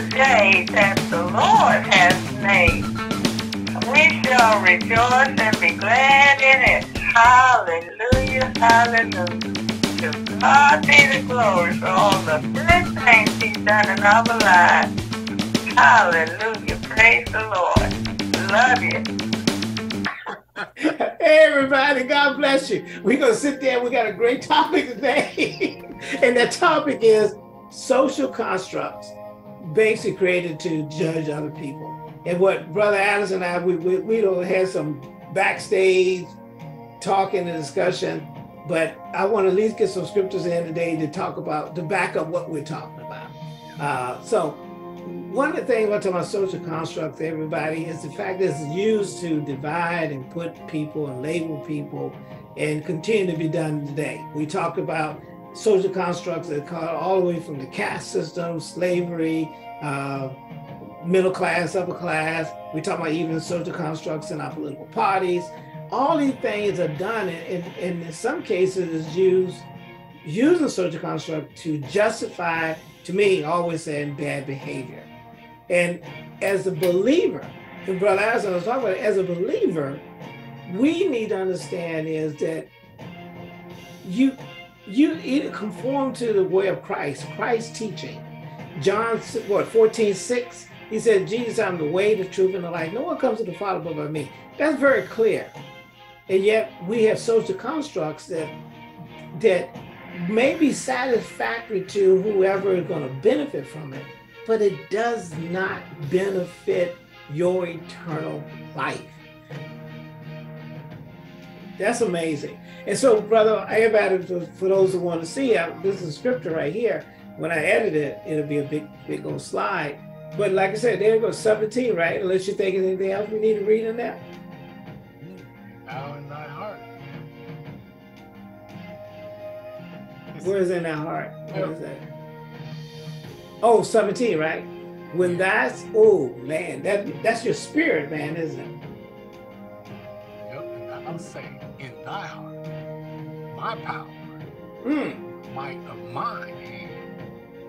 the day that the Lord has made. We shall rejoice and be glad in it. Hallelujah, hallelujah. To God be the glory for all the good things he's done in our lives. Hallelujah, praise the Lord. Love you. hey everybody, God bless you. We're gonna sit there. We got a great topic today, and that topic is social constructs basically created to judge other people. And what Brother Adams and I, we, we, we have some backstage talking and discussion, but I want to at least get some scriptures in today to talk about, to back up what we're talking about. Uh, so one of the things about about social constructs, everybody, is the fact that it's used to divide and put people and label people and continue to be done today. We talk about social constructs that come all the way from the caste system, slavery, uh, middle class, upper class. We talk about even social constructs in our political parties. All these things are done, and, and in some cases, is used using social construct to justify, to me, always saying bad behavior. And as a believer, and Brother Allison was talking about, as a believer, we need to understand is that you you either conform to the way of Christ, Christ's teaching. John, what, 14, 6, he said, Jesus, I'm the way, the truth, and the life. No one comes to the Father but by me. That's very clear. And yet we have social constructs that that may be satisfactory to whoever is going to benefit from it, but it does not benefit your eternal life. That's amazing. And so, brother, I have added for those who want to see, uh, this is scripture right here. When I edit it, it'll be a big, big old slide. But like I said, there goes 17, right? Unless you think anything else we need to read in there. Now in thy heart. Where is in thy heart? What is that? Oh, 17, right? When that's oh man, that that's your spirit, man, isn't it? Yep, I'm saying in thy heart my power, mm. might of mine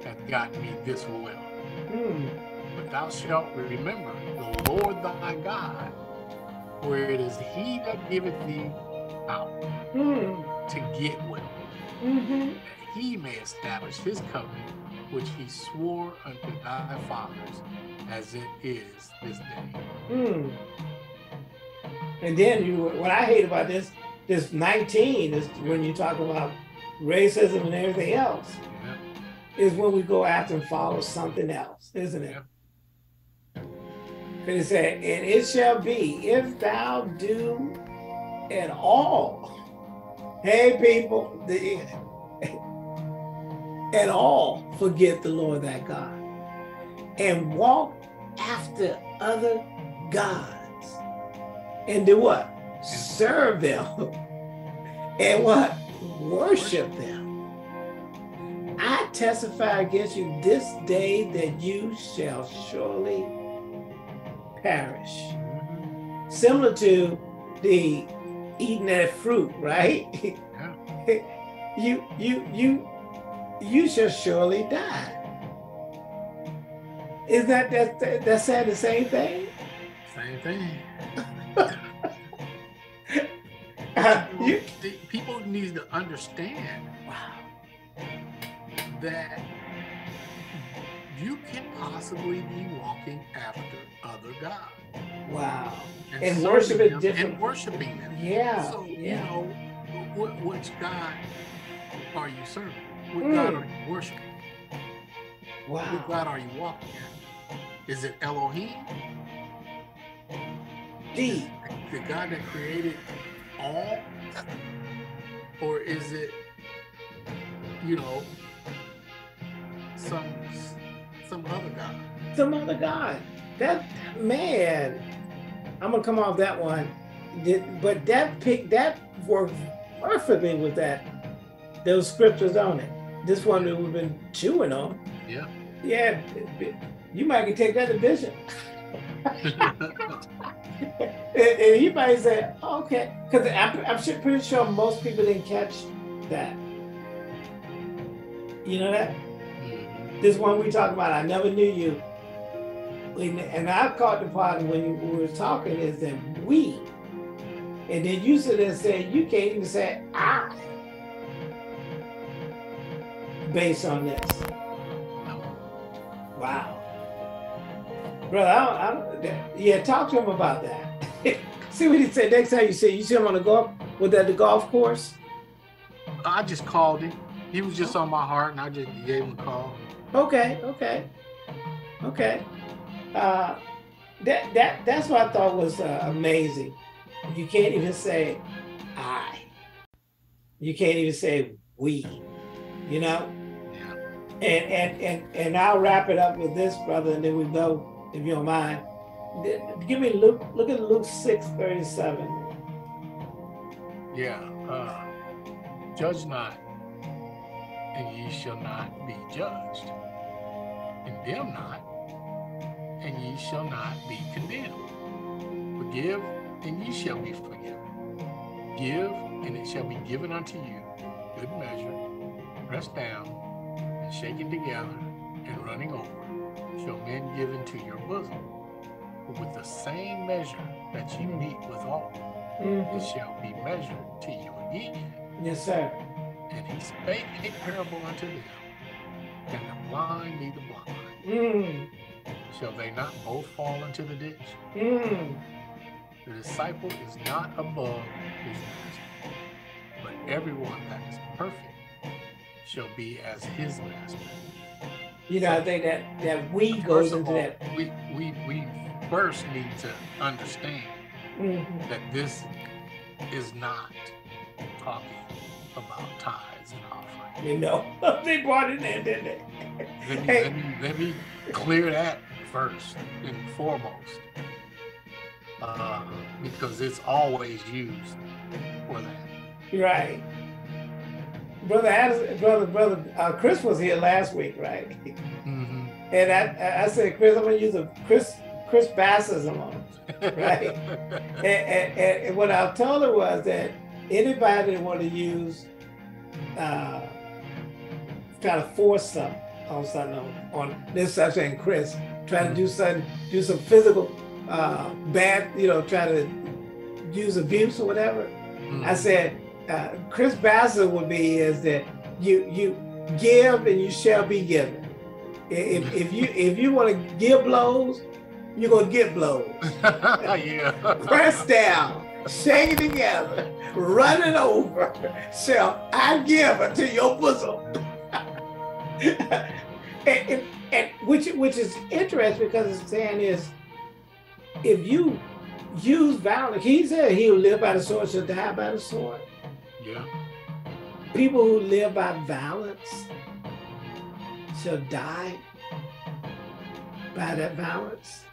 hath got me this well. Mm. But thou shalt remember the Lord thy God, for it is he that giveth thee power mm. to get well, mm-hmm. that he may establish his covenant, which he swore unto thy fathers, as it is this day. Mm. And then you, what I hate about this this 19 is when you talk about racism and everything else. Is when we go after and follow something else, isn't it? Yeah. Because it said, and it shall be if thou do at all, hey people, the, at all forget the Lord thy God and walk after other gods and do what? serve them, and what? Worship them. I testify against you this day that you shall surely perish. Similar to the eating that fruit, right? Yeah. you you you you shall surely die. Is that that that, that said the same thing? Same thing. Uh, you, people need to understand wow. That you can possibly be walking after other gods. Wow. And, And serving worship it them different- And worshiping them. Yeah. So, you know, what, which God are you serving? What Mm. God are you worshiping? What God are you walking at? Is it Elohim? Deep. The God that created all? Or is it, you know, some some other guy. Some other guy. That man. I'm gonna come off that one. Did- But that pick that worked perfectly with that. Those scriptures on it. This one that we've been chewing on. Yeah. Yeah, you might can take that to Bishop. And, and he might say, okay, because I'm, I'm sure, pretty sure most people didn't catch that. You know that? This one we talk about, I never knew you. and I caught the part when we were talking is that we, and then you sit there and say you can't even say I, based on this. Wow, brother, I, I, yeah, talk to him about that. see what he said next time you see you see him on the golf was that the golf course? I just called him. He was just on my heart, and I just gave him a call. Okay, okay, okay. Uh, that that that's what I thought was uh, amazing. You can't even say I. You can't even say we. You know. Yeah. And and and and I'll wrap it up with this, brother, and then we go, if you don't mind. Give me Luke. Look at Luke six thirty seven. Yeah. Uh, judge not, and ye shall not be judged. Condemn not, and ye shall not be condemned. Forgive, and ye shall be forgiven. Give, and it shall be given unto you. Good measure, pressed down, and shaken together, and running over, shall men give into your bosom. But with the same measure that ye meet withal, Mhm. it shall be measured to you again. Yes, sir. And he spake a parable unto them, and the blind lead the blind. Mm, Shall they not both fall into the ditch? mm. The disciple is not above his master, but everyone that is perfect shall be as his master. You know, I think that that we goes into all, that. we, we, we first need to understand Mhm. that this is not talking about tithes and offerings. You know, they brought it in, didn't they? Let me, Hey. let me, let me clear that first and foremost. Uh, because it's always used for that. Right. Brother Addison, brother, brother, uh, Chris was here last week, right? hmm And I, I said, Chris, I'm gonna use a Chris, Chris Bassism on him. Right. And, and, and, and what I told her was that anybody that want to use, uh, try to force something on something on, on this, I'm saying Chris, try to do something, do some physical, uh, bad, you know, try to use abuse or whatever. Mhm. I said, uh, Chris Bassett would be is that you you give and you shall be given. If, if you if you want to give blows, you're gonna get blows. yeah. Press down, shake it together, run it over. Shall I give unto your bosom? and, and, and which which is interesting because it's saying is if you use violence, he said he'll live by the sword, shall die by the sword. Yeah. People who live by violence shall die by that violence.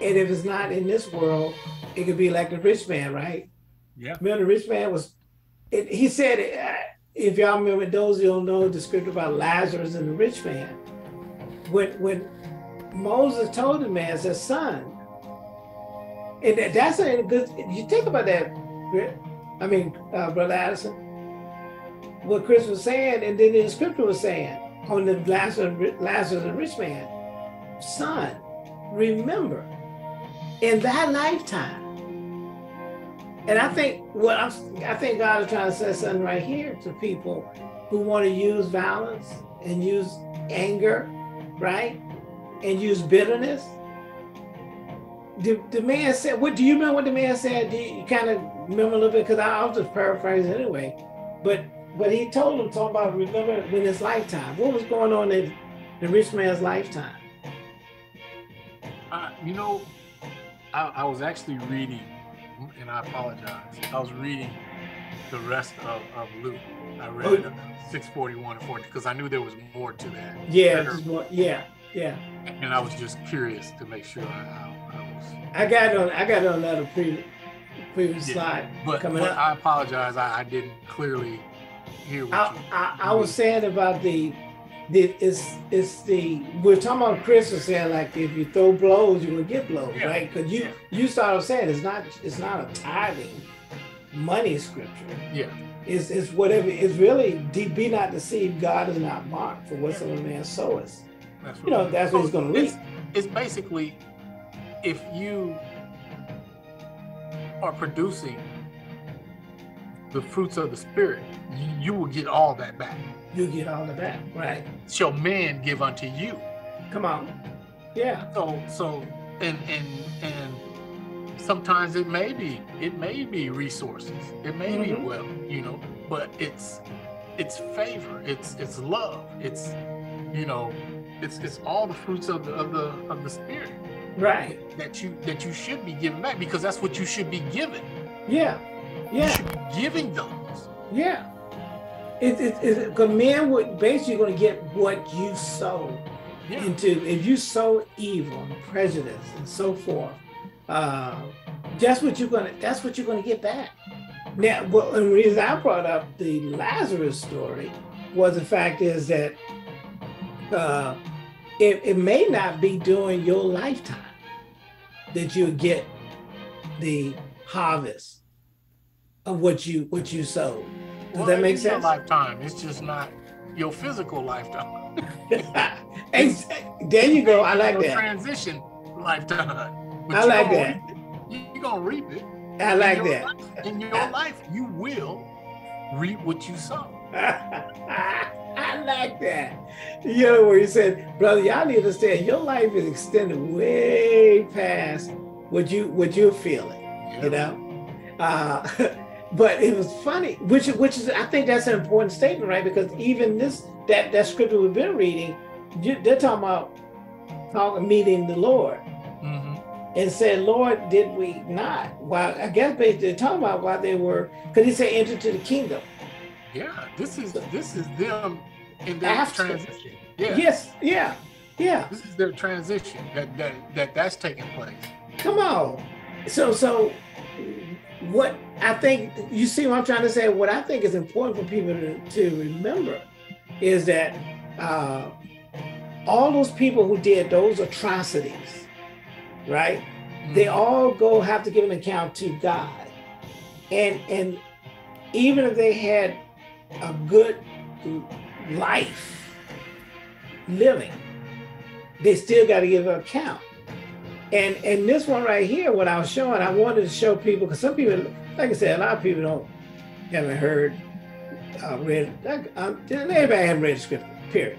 And if it's not in this world, it could be like the rich man, right? Yeah. Remember, the rich man was, it, he said, uh, if y'all remember, those who don't know the scripture about Lazarus and the rich man, when when Moses told the man, said, son, and that, that's a good, you think about that, I mean, uh, Brother Addison, what Chris was saying, and then the scripture was saying on the Lazarus, Lazarus and rich man, son, remember, in that lifetime, and I think what I'm, I think God is trying to say something right here to people who want to use violence and use anger, right, and use bitterness. The, the man said, "What do you remember? What the man said? Do you, you kind of remember a little bit? Because I'll just paraphrase anyway. But but he told him talking about remember in his lifetime. What was going on in the rich man's lifetime? Uh, you know, I, I was actually reading, and I apologize. I was reading the rest of, of Luke. I read Oh. 641 and 40 because I knew there was more to that. Yeah, just more- yeah, yeah. And I was just curious to make sure I, I, I was. I got on. I got on another previous previous Yeah. slide. But, Coming but up. I apologize. I, I didn't clearly hear what I, you. I, I was saying about the, the it's it's the we're talking about Chris was saying like if you throw blows you're gonna get blows Yeah. right because you Yeah. you started saying it's not it's not a tithing money scripture Yeah. it's it's whatever it's really be not deceived God is not mocked for whatsoever man soweth That's you know that's what he's going to reap It's- it's basically if you are producing the fruits of the spirit, you, you will get all that back. You get all of that, right? Shall man give unto you? Come on. Yeah. So so and and and sometimes it may be it may be resources. It may Mhm. be well, you know, but it's it's favor, it's it's love, it's you know, it's it's all the fruits of the of the of the spirit Right. that you that you should be giving back because that's what you should be giving. Yeah. You Yeah. should be giving those. Yeah. It, it, it, because men would basically going to get what you sow Yeah. into. If you sow evil and prejudice and so forth, uh, that's what you're going to. That's what you're going to get back. Now, well, and the reason I brought up the Lazarus story was the fact is that uh, it, it may not be during your lifetime that you get the harvest of what you what you sowed. Does Well, that make sense? lifetime. It's just not your physical lifetime. Hey, there you go. I like Your that. transition lifetime. But I like that. reap it. You- You're gonna reap it. I like in that. life- In your life, you will reap what you sow. I like that. You know, where he said, brother, y'all need to understand your life is extended way past what you what you're feeling, you know. Uh, but it was funny, which which is I think that's an important statement, right? Because even this that that scripture we've been reading, you- they're talking about talking meeting the Lord. hmm and said, Lord, did we not? Well, I guess they're talking about why they were, because he said, enter to the kingdom. Yeah, this is this is them in their After. transition. Yeah, Yes, yeah, yeah. this is their transition that that, that that's taking place. Come on. So, so what I think, you see what I'm trying to say? What I think is important for people to, to remember is that uh, all those people who did those atrocities, right? they Mhm. all go have to give an account to God. And and even if they had a good life living, they still got to give an account. And and this one right here, what I was showing, I wanted to show people because some people, like I said, a lot of people don't haven't heard, uh, read. Like, um, everybody haven't read the scripture. Period.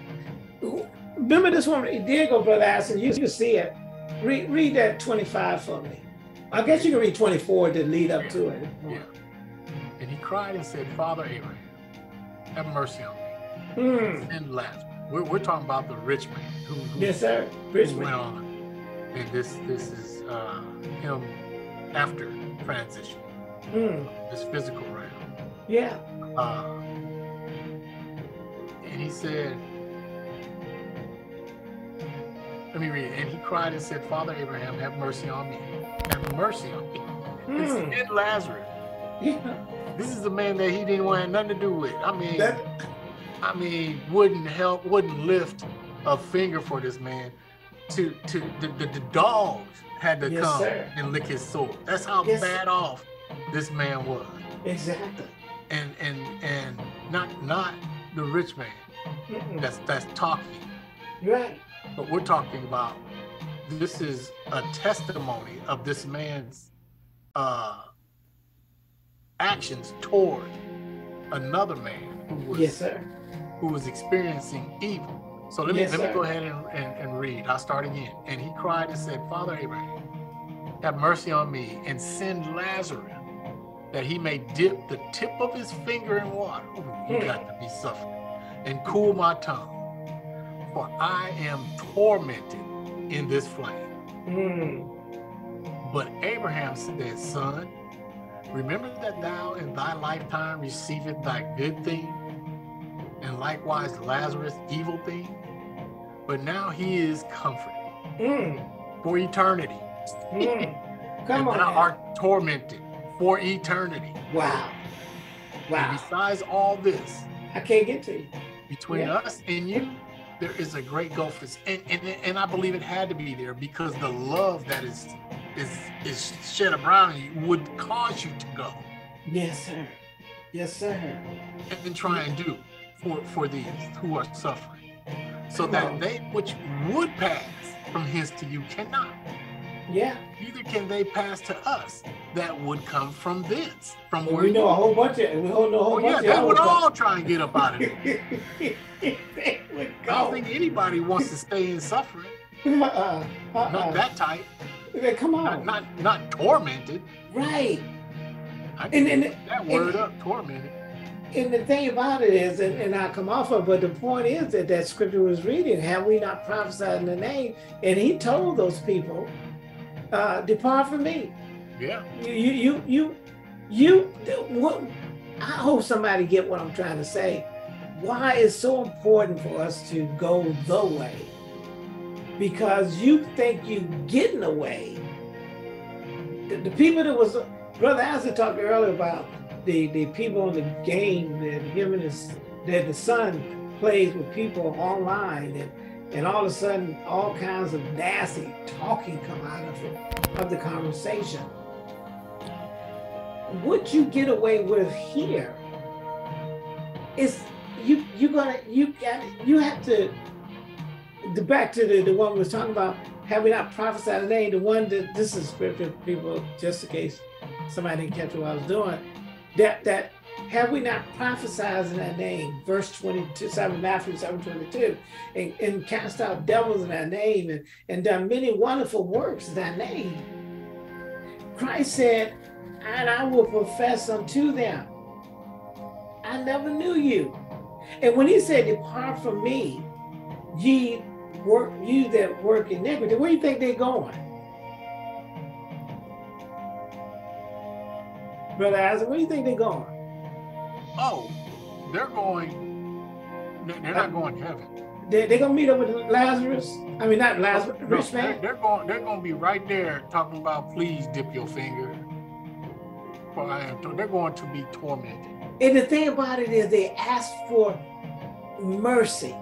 Remember this one? It did go, brother Aston. You can see it. Read, read that 25 for me. I guess you can read 24 to lead up to it. Yeah. And he cried and said, Father Abraham, have mercy on me. Hmm. And Lazarus. We're, we're talking about the rich man who, who, Yes, sir. who Rich went man. on. And this this is uh, him after transition, Hmm. this physical realm. Yeah. Uh, and he said, let me read. And he cried and said, Father Abraham, have mercy on me. Have mercy on me. Hmm. And Lazarus. Yeah. This is the man that he didn't want nothing to do with. I mean, That, I mean, wouldn't help, wouldn't lift a finger for this man. To to the, the, the dogs had to Yes, come sir. and lick his sword. That's how Yes. bad off this man was. exactly. And and and not not the rich man Mm-mm. that's that's talking, Right. but we're talking about this is a testimony of this man's uh actions toward another man who was Yes, sir. who was experiencing evil. So let me Yes, let me sir. go ahead and, and, and read. I'll start again. And he cried and said, Father Abraham, have mercy on me and send Lazarus that he may dip the tip of his finger in water. Ooh, you Hmm. got to be suffering. And cool my tongue. For I am tormented in this flame. Hmm. But Abraham said, Son, remember that thou in thy lifetime receiveth thy good thing, and likewise Lazarus evil thing. But now he is comforted Hmm. for eternity. Hmm. Come and on. thou art tormented for eternity. Wow. And Wow. besides all this, I can't get to you. between Yeah. us and you, there is a great gulf. And, and, and I believe it had to be there because the love that is is is shed around you would cause you to go. Yes, sir. Yes, sir. and then try and do for for these who are suffering so that they which would pass from hence to you cannot. Yeah. Neither can they pass to us that would come from thence. From And where we know a whole bunch of we know a whole Oh yeah, bunch they of would all try and get up out of it. they would I don't think anybody wants to stay in suffering. Uh-uh, uh-uh. Not that type. They- Come on. not not tormented. right. I And can and that word up, tormented. And the thing about it is, and, and I come off of, but the point is that that scripture was reading, have we not prophesied in the name? And he told those people, uh, depart from me. Yeah. You, you, you, you, you, what, I hope somebody get what I'm trying to say. Why it's so important for us to go the way. Because you think you getting away. The, the people that was, Brother Asa talked earlier about the, the people in the game that him and his, that the son plays with people online and, and all of a sudden all kinds of nasty talking come out of it, of the conversation. What you get away with here is you you gonna you got you have to the back to the, the one we was talking about have we not prophesied the name? The one that this is scripture people just in case somebody didn't catch what I was doing that that have we not prophesied in that name verse 22 7 Matthew 7 22 and, and cast out devils in that name and, and done many wonderful works in that name Christ said and I will profess unto them, I never knew you. And when he said, Depart from me, ye work, you that work iniquity, where do you think they're going? Brother Isaac, where do you think they're going? Oh, they're going. They're not going to heaven. They, they're gonna meet up with Lazarus. I mean, not Lazarus, rich they're, man. they're going. They're going to be right there talking about. Please dip your finger. For I am. They're going to be tormented. And the thing about it is, they ask for mercy.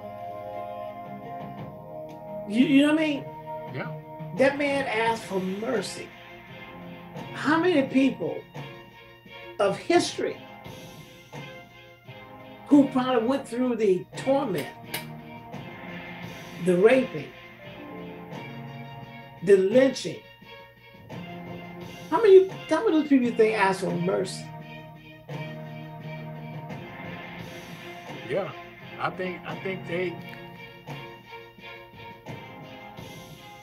You, you know what I mean? Yeah. That man asked for mercy. How many people of history who probably went through the torment, the raping, the lynching? How many, how many of those people you think asked for mercy? Yeah. I think. I think they.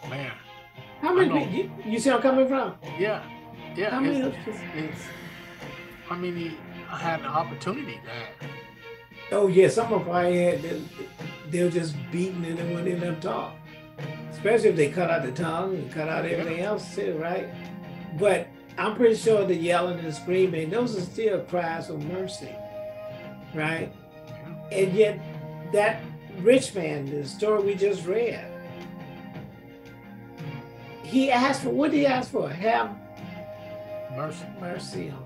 Man. How many people, you, you see where I'm coming from? Yeah. Yeah. How many it's, of it's, those- it's, I mean, he- I had an opportunity that. Oh yeah, some of I had they, they're just beating and they wouldn't them talk. Especially if they cut out the tongue and cut out everything else too, right? But I'm pretty sure the yelling and screaming, those are still cries for mercy, right? Yeah. And yet that rich man, the story we just read, he asked for what did he ask for? Have Mercy. mercy on.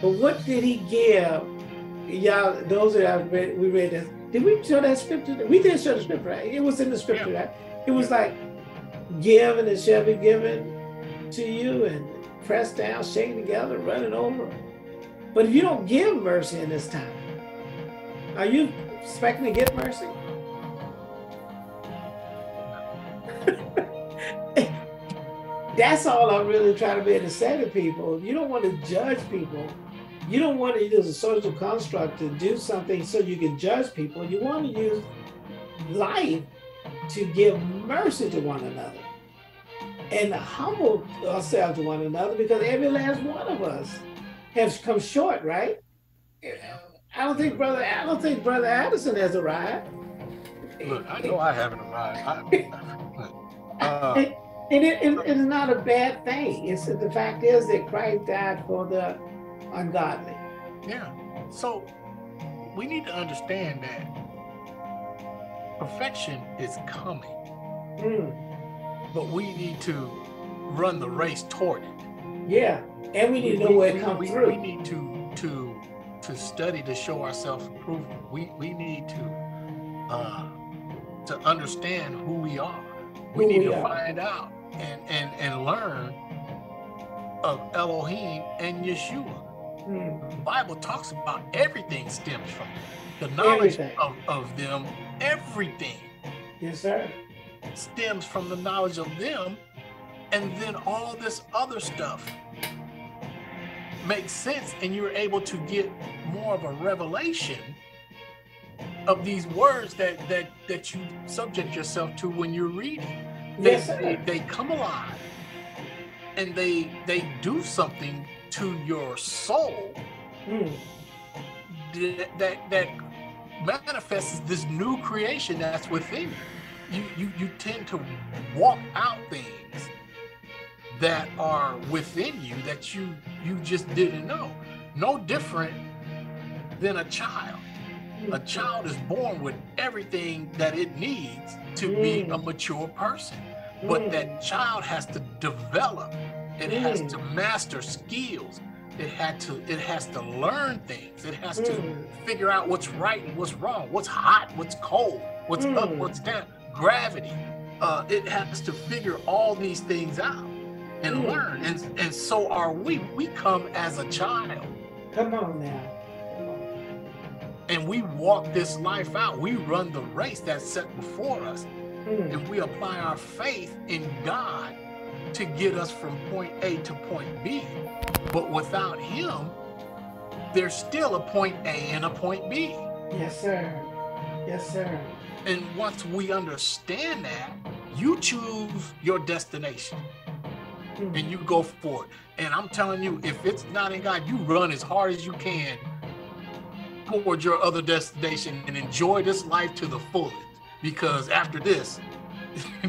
But what did he give? Y'all, those that have read, we read this. Did we show that scripture? We did show the scripture, right? It was in the scripture, right? It was like, give and it shall be given to you, and pressed down, shaken together, running over. But if you don't give mercy in this time, are you expecting to get mercy? That's all I'm really trying to be able to say to people. You don't want to judge people. You don't want to use a social construct to do something so you can judge people. You want to use life to give mercy to one another and humble ourselves to one another because every last one of us has come short, right? I don't think brother I don't think brother Addison has arrived. Look, I know I haven't arrived. I, uh, And it, it, it's not a bad thing. It's the fact is that Christ died for the ungodly. yeah. So we need to understand that perfection is coming, Mm, but we need to run the race toward it. yeah, and we need to know where it comes we, through. we need to to to study to show ourselves improvement. We we need to uh, to understand who we are. We Who need we to are. find out and and and learn of Elohim and Yeshua. Mm, The Bible talks about everything stems from them. The knowledge of, of them, everything. yes, sir. stems from the knowledge of them, and then all this other stuff makes sense, and you're able to get more of a revelation of these words that that that you subject yourself to when you're reading. They, Yes, sir. they, they come alive and they they do something to your soul Mm. that that, manifests this new creation that's within you. You, you. you tend to walk out things that are within you that you you just didn't know. No different than a child. A child is born with everything that it needs to be a mature person. But Mm. that child has to develop. It has Mm. to master skills. It had to it has to learn things. It has to Mm. figure out what's right and what's wrong, what's hot, what's cold, what's up, Mm. what's down, gravity. Uh, it has to figure all these things out and Mm. learn. And and so are we. We come as a child Come on now. And we walk this life out. We run the race that's set before us. Mm. And we apply our faith in God to get us from point A to point B. But without him, there's still a point A and a point B. Yes, sir. Yes, sir. And once we understand that, you choose your destination Mm. and you go for it. And I'm telling you, if it's not in God, you run as hard as you can towards your other destination and enjoy this life to the fullest. Because after this,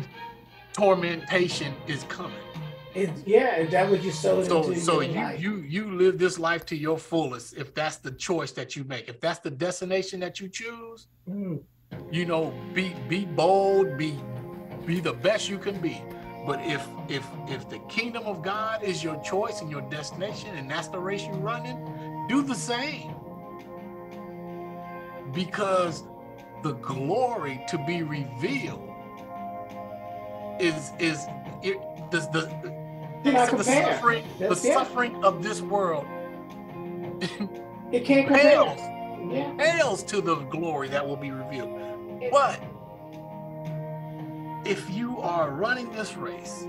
tormentation is coming. And yeah, that you sowed So, so you life? you you live this life to your fullest. If that's the choice that you make, if that's the destination that you choose, Mm. you know be be bold be be the best you can be but if if if the kingdom of god is your choice and your destination and that's the race you're running do the same because the glory to be revealed is is it does the the compared. suffering the it. suffering of this world It can't compare. pales Yeah. pales to the glory that will be revealed But if you are running this race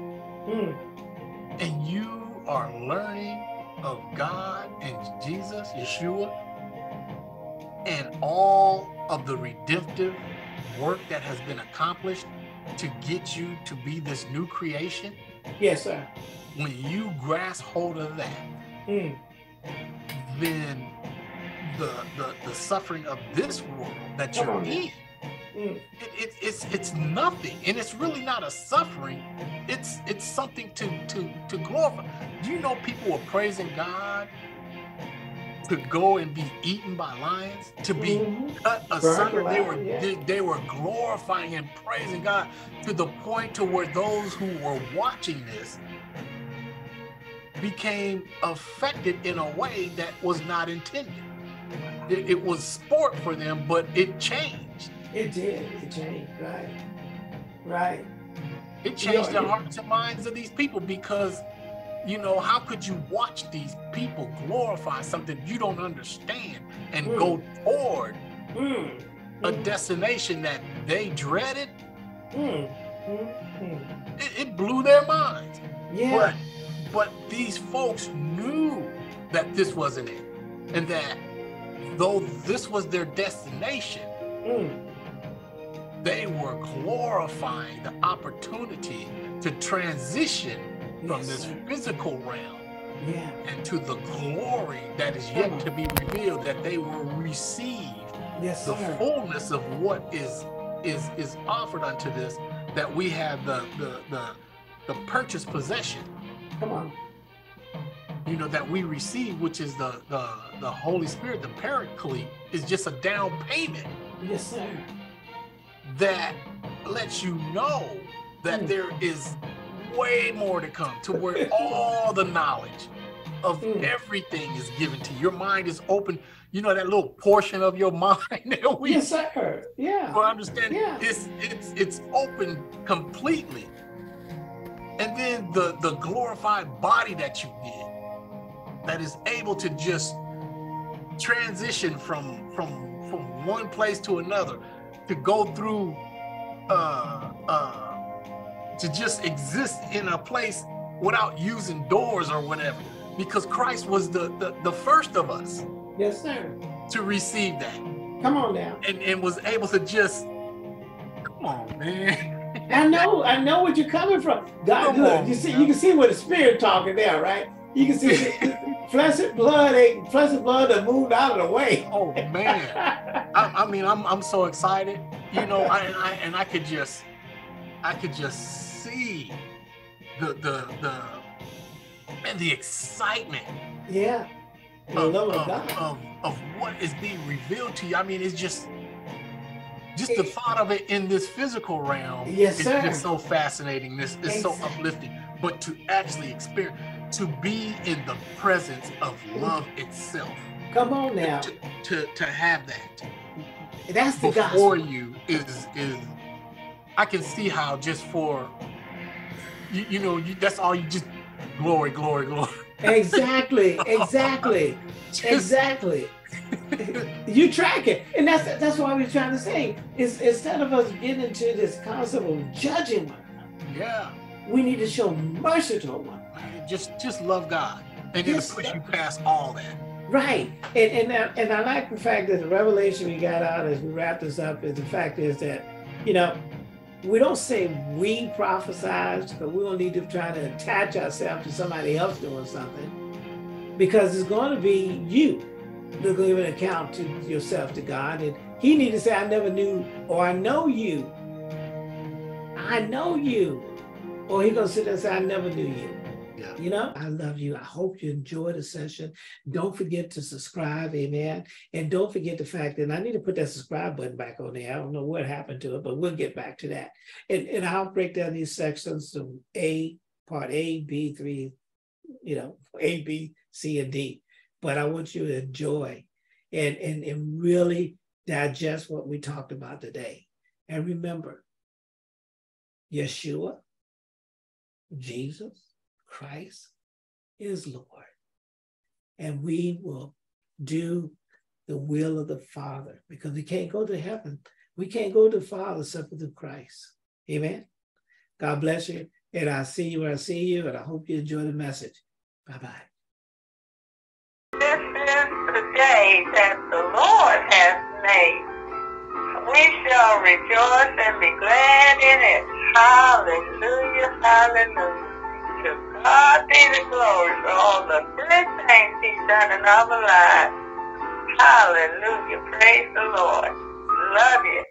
Mm. and you are learning of God and Jesus, Yeshua, and all of the redemptive work that has been accomplished to get you to be this new creation, Yes, sir. when you grasp hold of that, Mm. then the the, the suffering of this world that Come you're on in Mm. it, it, it's it's nothing and it's really not a suffering it's it's something to to to glorify do you know people were praising god to go and be eaten by lions to be Mhm. cut asunder they were yeah. they, they were glorifying and praising god to the point to where those who were watching this became affected in a way that was not intended it, it was sport for them but it changed It did. It changed. Right. Right. It changed Yeah, the yeah. hearts and minds of these people because, you know, how could you watch these people glorify something you don't understand and Mm. go toward Mm. a Mm. destination that they dreaded? Mm. It, it blew their minds. Yeah. But, but these folks knew that this wasn't it, and that though this was their destination, they were glorifying the opportunity to transition from this physical realm Yeah. and to the glory that is yet to be revealed that they will receive Yes, the sir. fullness of what is is is offered unto this that we have the the the, the purchased possession Come on. you know that we receive which is the the the holy spirit the paraclete is just a down payment Yes, sir. that lets you know that Mm. there is way more to come to where all the knowledge of Mm. everything is given to you. Your mind is open. You know that little portion of your mind that we Yes, sir. Yeah. well, understand Yeah. it's it's it's open completely. And then the the glorified body that you get that is able to just transition from from from one place to another to go through uh uh to just exist in a place without using doors or whatever because Christ was the, the, the first of us. Yes, sir. To receive that. Come on now. And, and was able to just, come on, man. I know, I know what you're coming from. God, Come look, on, you see, man. you can see what the spirit talking there, right? You can see flesh and blood, ain't flesh and blood that moved out of the way. Oh man. I, I mean, I'm, I'm so excited, you know, I, I, and I could just, I could just see the, the, the, and the excitement yeah. Of, of of, of, what is being revealed to you. I mean, it's just just the thought of it in this physical realm Yes, is sir. just so fascinating. This is so uplifting. But to actually experience, to be in the presence of love itself, Come on now. to, to, to have that That's the before gospel. you is is I can see how just for you, you know you that's all you just glory glory glory Exactly. Exactly. Just- exactly. you track it, and that's that's what we're trying to say. Is instead of us getting into this concept of judging one another, yeah we need to show mercy to one. another. just just love God and Yes, push you past all that Right, and and I- and I like the fact that the revelation we got out as we wrap this up is the fact is that you know we don't say we prophesied, but we don't need to try to attach ourselves to somebody else doing something. Because it's going to be you to give an account to yourself to God, and He need to say, "I never knew," or "I know you," "I know you," or He gonna sit there and say, "I never knew you." Yeah You know, I love you. I hope you enjoyed the session. Don't forget to subscribe, amen. And don't forget the fact that I need to put that subscribe button back on there. I don't know what happened to it, but we'll get back to that. And, and I'll break down these sections to A, part A, B, three, you know, A, B, C, and D. But I want you to enjoy and, and, and really digest what we talked about today. And remember, Yeshua, Jesus, Christ is Lord. And we will do the will of the Father because we can't go to heaven. We can't go to the Father except through Christ. Amen. God bless you. And I'll see you when I see you. And I hope you enjoy the message. Bye bye. This is the day that the Lord has made. We shall rejoice and be glad in it. Hallelujah, hallelujah. To God be the glory for all the good things he's done in our lives. Hallelujah, praise the Lord. Love you.